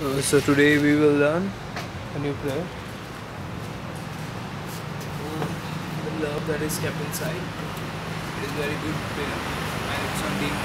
Uh, so today we will learn a new prayer. The love that is kept inside. It is very good prayer and it's on deep.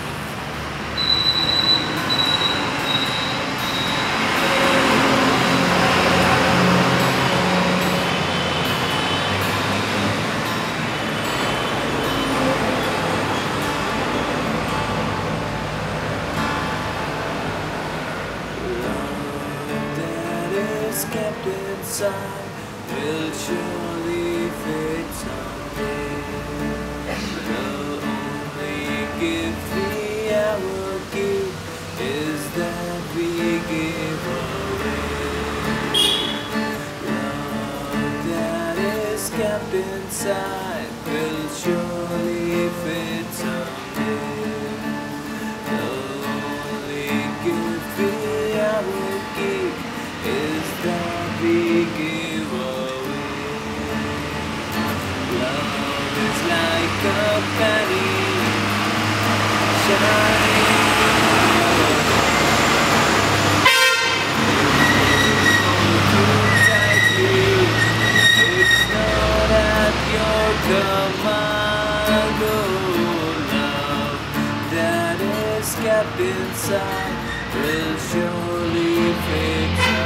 Is kept inside will surely fade someday. The only gift we ever give is that we give away. Love that is kept inside will surely is like a penny shining. It's not at your command, oh love that is kept inside will surely fade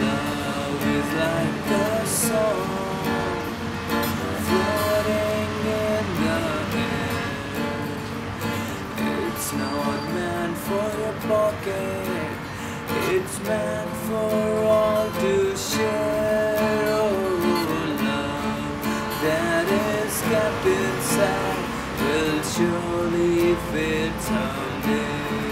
Love is like a song floating in the air. It's not meant for your pocket, it's meant for all to share. Oh, love that is kept inside will surely fade someday.